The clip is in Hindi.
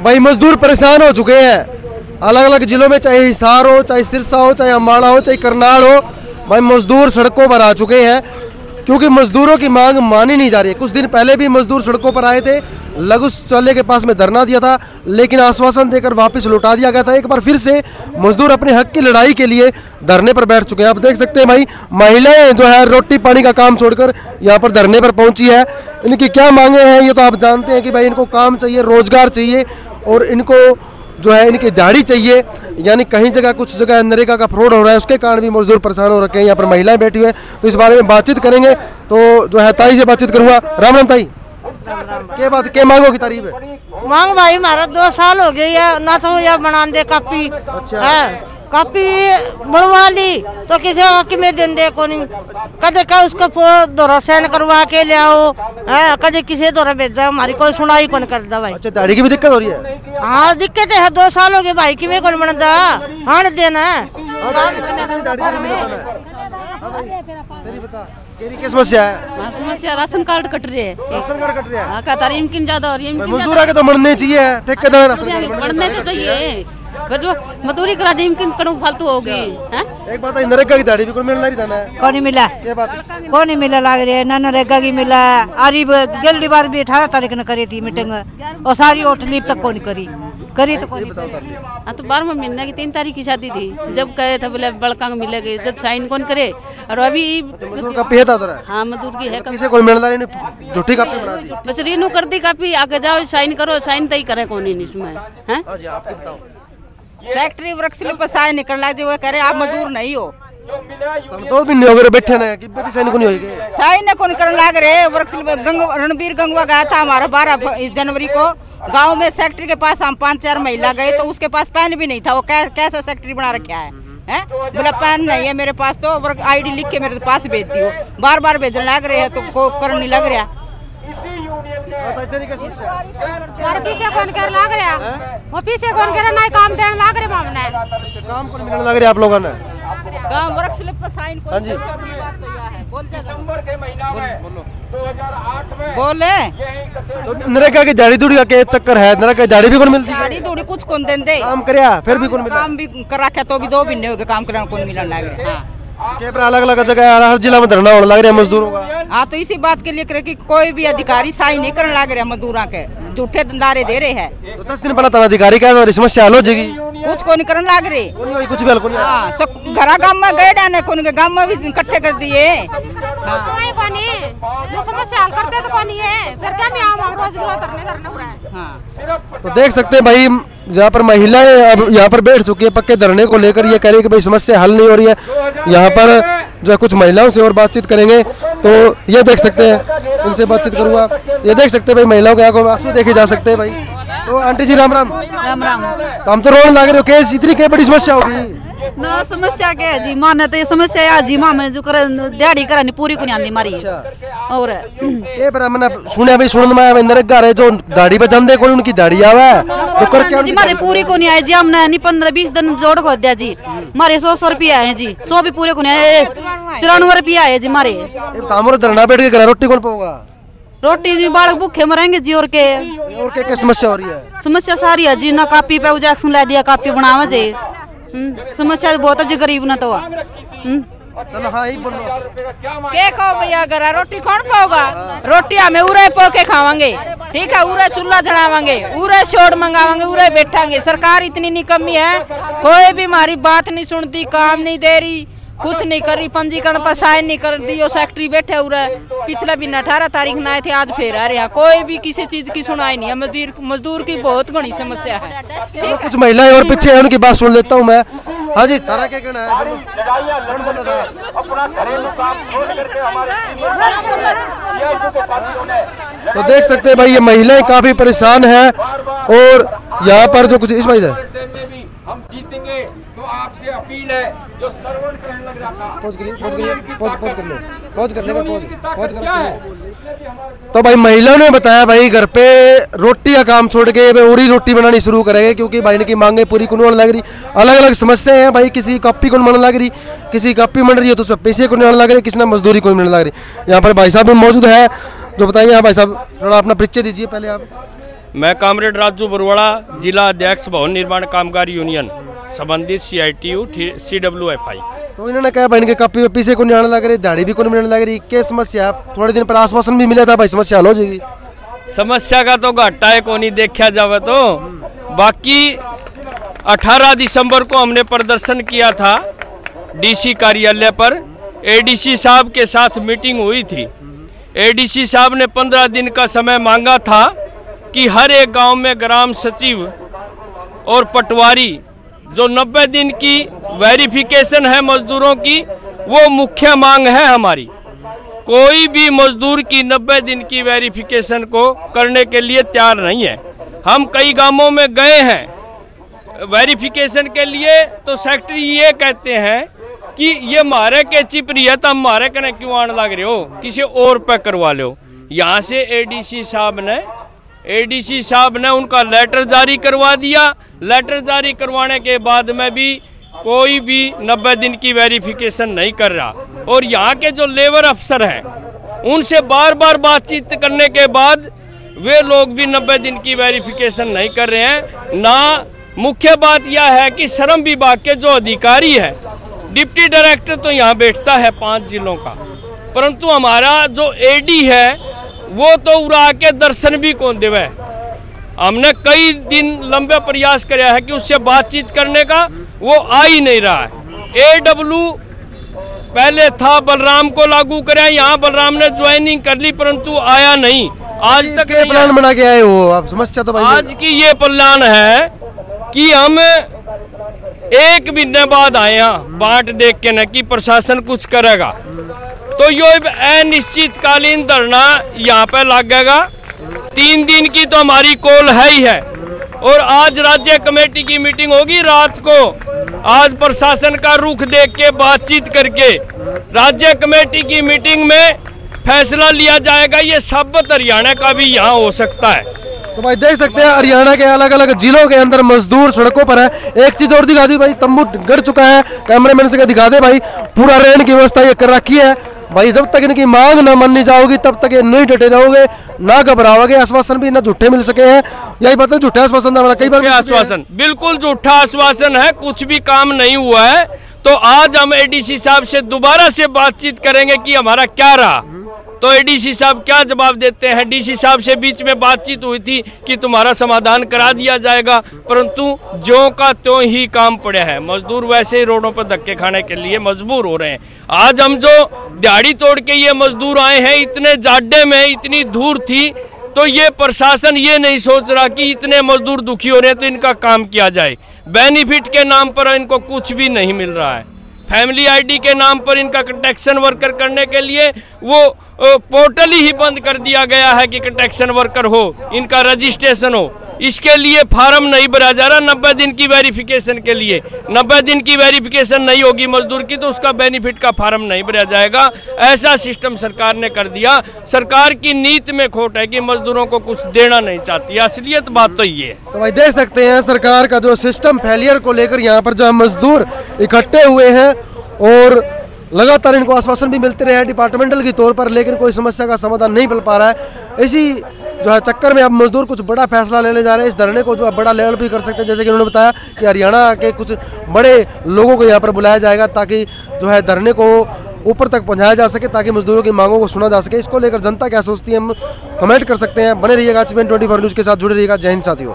भाई मजदूर परेशान हो चुके हैं। अलग अलग जिलों में चाहे हिसार हो, चाहे सिरसा हो, चाहे अम्बाड़ा हो, चाहे करनाल हो, भाई मजदूर सड़कों पर आ चुके हैं। क्योंकि मजदूरों की मांग मानी नहीं जा रही है। कुछ दिन पहले भी मजदूर सड़कों पर आए थे लघु शौचालय के पास में धरना दिया था, लेकिन आश्वासन देकर वापस लौटा दिया गया था। एक बार फिर से मजदूर अपने हक की लड़ाई के लिए धरने पर बैठ चुके हैं। आप देख सकते हैं भाई, महिलाएँ जो है रोटी पानी का काम छोड़कर यहाँ पर धरने पर पहुँची है। इनकी क्या मांगे हैं, ये तो आप जानते हैं कि भाई इनको काम चाहिए, रोज़गार चाहिए और इनको जो है इनकी दाढ़ी चाहिए। यानी कहीं जगह कुछ जगह नरेगा का फ्रॉड हो रहा है, उसके कारण भी मजदूर परेशान हो रखे हैं। यहाँ पर महिलाएँ बैठी हुई हैं। तो इस बारे में बातचीत करेंगे। तो जो है ताई से बातचीत करूँगा। राम राम ताई। क्या बात क्या मांगो की तारीफ़ है? मांग भाई हमारा दो साल हो गए या ना तो या बना दे कापी। अच्छा। है कापी बनवा ली तो किसी हक में दें दे को नहीं कदे का उसका दोरा सैन करवा के ले आओ। है कदे किसी दोरा भेज दो हमारी कोई सुनाई कौन करता भाई? अच्छा दाढ़ी की भी दिक्कत हो रही है? हाँ दिक्कत है दो साल हो गए भाई कि मैं कौन बनता? हाँ देना। है हाँ क्या समस्या है? समस्या राशन कार्ड कट रही है। राशन कार्ड कट रहा है? कहता इनकिन ज़्यादा और ये मजदूर आके तो मरने चाहिए ठेकेदार राशन कार्ड मरने तो चाहिए। मजदूरी करा दे इनकिन कड़ू फालतू हो गई एक बात है नरेगा की दाढ़ी भी कोई मिलना नहीं था कौन मिला? क्या बात कौन मिला लाग रही है? ना नरेगा की मिला। आरी जल्दी बात भी अठारह तारीख ने करी थी मीटिंग। और सारी वोट लीप तक कौन करी। करी तो कौन हाँ तो बारहवा महीना की तीन तारीख की शादी थी। जब कहे थे बोले बड़का मिलेगी जब साइन कौन करे? और अभी तेरा हाँ मजदूर की है किसे कोई मिलना नहीं झूठी कापी बस रीनू कर दी काफ़ी आगे जाओ साइन करो साइन तय करे कौन नहीं इसमें हैं? जी आपके बताओ। फैक्ट्री वृक्ष निकल रहा है जो वो करे आप मजदूर नहीं हो। तो भी नहीं हो गए बैठे ना कि बेटी सैनिक नहीं होएगी साय ने कौन करने लग रहे गंग रणबीर गंगवा गया था हमारा बारह जनवरी को। गाँव में सेक्रेटरी के पास हम पाँच चार महिला गए तो उसके पास पेन भी नहीं था वो कै, कैसा सेक्रेटरी बना रखा है? हैं? बोला पेन नहीं है मेरे पास तो वर्क आईडी लिख के मेरे पास भेज दियो। बार बार भेजने लग रहे हैं तो को करने लग रहा। बता तेरी क्या समस्या है? और पीछे कौन कर लाग रहा? वो पीछे कौन कर ना काम देने लाग रहे मामने अच्छा काम कौन मिलने लग रहा है आप लोगों ने? काम वर्क स्लिप पर साइन हाँ जी। बात तो यह है। बोल बोले तो नरेगा की दाढ़ी दूढ़ी का क्या चक्कर है? नरेगा की दाढ़ी भी कौन मिलती? है गाड़ी थोड़ी कुछ कौन देंदे काम करया फिर भी कौन मिला? काम भी कर रखा तो भी दो महीने हो गए काम करने कौन मिलने लग? रहे हाँ। के पर अलग अलग जगह हर जिला में धरना होने लग रहा है मजदूरों का। हाँ तो इसी बात के लिए करे कि कोई भी अधिकारी साइन नहीं करने लग रहे मजदूरा के। झूठे नारे दे रहे हैं। तो दस दिन पहले थाना अधिकारी का तो समस्या हल हो जाएगी। कुछ को नहीं करने लग रहे होई, कुछ नहीं होई। हाँ सब घरा गाँव में गए डाने कौन के गाँव में भी इकट्ठे कर दिए। हाँ। कोई कोनी? वो समस्या हल करते तो कोनी है। फिर क्या मैं आऊँ? हम रोज गिरो धरने धरने पूरा हाँ। तो देख सकते हैं भाई यहाँ पर महिलाएँ अब यहाँ पर बैठ चुकी है पक्के धरने को लेकर ये कह रही है कि भाई समस्या हल नहीं हो रही है। यहाँ पर जो है कुछ महिलाओं से और बातचीत करेंगे। तो ये देख सकते हैं उनसे बातचीत करूँगा। ये देख सकते हैं भाई महिलाओं के आँखों में आँसू देखे जा सकते हैं भाई। तो आंटी जी राम राम। राम राम। तो हम तो रोने लग रहे हो कैसे इतनी क्या बड़ी समस्या होगी। ना समस्या क्या है जी? माने तो ये समस्या है जी माँ में जो करे दिहाड़ी करानी पूरी को नहीं आती मारी और ये पर मैंने सुने भाई सुनने में आया नरेगा रहे जो दाढ़ी पे जमदे कोई उनकी दाढ़ी आवा। है तो कर क्या जी मारे पूरी को नहीं आए जी हमने नहीं पंद्रह बीस दिन जोड़ को दिया जी। मारे सौ सौ रुपया आए जी सौ भी पूरे को नहीं आए चौरानवे रुपया आए जी मारे। तामर धरना बैठ के घर रोटी कौन पाऊँगा? रोटी जी बालक भूखे मरेंगे जी और के? और क्या क्या समस्या हो रही है? समस्या सारी है जी ना कापी पे जैक्सन ला दिया कापी बनावा जी। हम्म, समस्या तो बहुत है जी गरीब ना तो। हम्म। चलो हाँ ही बोलो। के कहो भैया घर रोटी कौन पाओगा? रोटी हमें उरे पो के खावांगे। ठीक है उरे चूल्हा चढ़ावांगे उरे शोर मंगावांगे उरे बैठांगे। सरकार इतनी निकम्मी है कोई भी हमारी बात नहीं सुनती काम नहीं दे रही। कुछ नहीं कर रही पंजीकरण पर साइन नहीं कर दी सेक्रेटरी बैठे उरे पिछला भी अठारह तारीख में आए थे आज फिर आ रहे हैं। कोई भी किसी चीज़ की सुनाई नहीं है। मजदूर मजदूर की बहुत घनी समस्या है। कुछ महिलाएँ और पीछे हैं उनकी बात सुन लेता हूँ मैं। हाँ जी तारा क्या कहना है? कौन बोला था? तो देख सकते हैं भाई ये महिलाएँ काफ़ी परेशान हैं और यहाँ पर जो कुछ इस भाई है हम जीतेंगे। तो आपसे अपील है जो सरवण करने लग रहा था पहुँच करिए पहुँच करिए पहुँच पहुँच कर ले पहुँच कर लेकर पहुँच पहुँच कर तो भाई महिलाओं ने बताया भाई घर पे रोटी का काम छोड़ के वे और ही रोटी बनानी शुरू करेंगे क्योंकि भाई इनकी मांगे पूरी कुन लग रही। अलग अलग समस्याएँ हैं भाई किसी कॉपी को मन लग रही किसी कॉपी मन रही है तो उसमें पैसे को मिलने लग रही किसी ने मजदूरी को मिलने लग रही। यहाँ पर भाई साहब भी मौजूद है जो बताइए हाँ भाई साहब थोड़ा अपना परिचय दीजिए पहले आप। मैं कामरेड राजू बरवाड़ा जिला अध्यक्ष भवन निर्माण कामगार यूनियन। संबंधित C I T U C W F I तो इन्होंने कहा भाई इनके कपी वपी से कोई आने लग रही दाढ़ी भी कोई मिलने लग रही क्या समस्या? थोड़े दिन पर आश्वासन भी मिला था भाई समस्या हल हो जाएगी। समस्या का तो घाटा है को नहीं देखा जावे तो। बाकी 18 दिसंबर को हमने प्रदर्शन किया था डीसी कार्यालय पर। एडीसी साहब के साथ मीटिंग हुई थी। एडीसी साहब ने 15 दिन का समय मांगा था कि हर एक गाँव में ग्राम सचिव और पटवारी जो 90 दिन की वेरिफिकेशन है मजदूरों की, वो मुख्य मांग है हमारी। कोई भी मजदूर की 90 दिन की वेरिफिकेशन को करने के लिए तैयार नहीं है। हम कई गाँवों में गए हैं। वेरिफिकेशन के लिए तो सेक्रेटरी ये कहते हैं कि ये मारे के चिपरी है तो मारे कने क्यों आने लग रहे हो? किसी और पे करवा लो। यहाँ से एडीसी साहब ने एडीसी साहब ने उनका लेटर जारी करवा दिया। लेटर जारी करवाने के बाद में भी कोई भी 90 दिन की वेरिफिकेशन नहीं कर रहा। और यहाँ के जो लेबर अफसर हैं, उनसे बार बार बातचीत करने के बाद वे लोग भी 90 दिन की वेरिफिकेशन नहीं कर रहे हैं। ना, मुख्य बात यह है कि श्रम विभाग के जो अधिकारी है, डिप्टी डायरेक्टर तो यहाँ बैठता है पाँच जिलों का। परंतु हमारा जो एडी है वो तो उड़ा के दर्शन भी कौन देवे? हमने कई दिन लंबे प्रयास कराया है कि उससे बातचीत करने का वो आ ही नहीं रहा है। ए डब्ल्यू पहले था बलराम को लागू कराया यहाँ बलराम ने ज्वाइनिंग कर ली परंतु आया नहीं। आज तक क्या प्लान बना के आए हो? आप समस्या तो भाई आज की ये प्लान है कि हम एक महीने बाद आए यहाँ बाट देख के न कि प्रशासन कुछ करेगा। तो यो अनिश्चितकालीन धरना यहाँ पे लगेगा तीन दिन की तो हमारी कॉल है ही है। और आज राज्य कमेटी की मीटिंग होगी रात को। आज प्रशासन का रुख देख के, बातचीत करके राज्य कमेटी की मीटिंग में फैसला लिया जाएगा। ये साबित हरियाणा का भी यहाँ हो सकता है। तो भाई देख सकते हैं, हरियाणा के अलग अलग जिलों के अंदर मजदूर सड़कों पर है। एक चीज़ और दिखा दी भाई, तंबू गड़ चुका है। कैमरामैन से दिखा दे भाई, पूरा रहने की व्यवस्था ये कर रखी है। भाई जब तक इनकी मांग न माननी जाओगी तब तक ये नहीं डटे रहोगे ना घबराओगे आश्वासन भी ना झूठे मिल सके हैं। यही बात है झूठे आश्वासन कई बार आश्वासन बिल्कुल झूठा आश्वासन है कुछ भी काम नहीं हुआ है। तो आज हम एडीसी साहब से दोबारा से बातचीत करेंगे कि हमारा क्या रहा। तो एडीसी साहब क्या जवाब देते हैं? डीसी साहब से बीच में बातचीत हुई थी कि तुम्हारा समाधान करा दिया जाएगा परंतु जो का त्यों ही काम पड़ा है। मजदूर वैसे ही रोडों पर धक्के खाने के लिए मजबूर हो रहे हैं। आज हम जो दिहाड़ी तोड़ के ये मजदूर आए हैं, इतने जाड्डे में इतनी दूर थी तो ये प्रशासन ये नहीं सोच रहा कि इतने मजदूर दुखी हो रहे हैं तो इनका काम किया जाए। बेनिफिट के नाम पर इनको कुछ भी नहीं मिल रहा है। फैमिली आईडी के नाम पर इनका कंटेक्शन वर्कर करने के लिए वो पोर्टल ही बंद कर दिया गया है कि कंटेक्शन वर्कर हो, इनका रजिस्ट्रेशन हो। इसके लिए फार्म नहीं भरा जा रहा, नब्बे दिन की वेरिफिकेशन के लिए। नब्बे दिन की वेरिफिकेशन नहीं होगी मजदूर की तो उसका बेनिफिट का फार्म नहीं भरा जाएगा। ऐसा सिस्टम सरकार ने कर दिया। सरकार की नीति में खोट है कि मजदूरों को कुछ देना नहीं चाहती। असलियत बात तो ये तो भाई देख सकते हैं, सरकार का जो सिस्टम फेलियर को लेकर यहाँ पर जो है मजदूर इकट्ठे हुए हैं और लगातार इनको आश्वासन भी मिलते रहे हैं डिपार्टमेंटल के तौर पर, लेकिन कोई समस्या का समाधान नहीं मिल पा रहा है। इसी जो है चक्कर में अब मजदूर कुछ बड़ा फैसला लेने जा रहे हैं। इस धरने को जो है बड़ा लेवल भी कर सकते हैं, जैसे कि उन्होंने बताया कि हरियाणा के कुछ बड़े लोगों को यहाँ पर बुलाया जाएगा ताकि जो है धरने को ऊपर तक पहुँचाया जा सके, ताकि मजदूरों की मांगों को सुना जा सके। इसको लेकर जनता क्या सोचती है, हम कमेंट कर सकते हैं। बने रहिएगा एच ट्वेंटी न्यूज़ के साथ, जुड़े रहिएगा। जय हिंद साथियों।